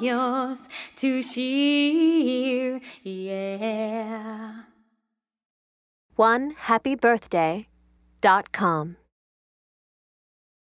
yours to share. Yeah. One happy birthday dot com.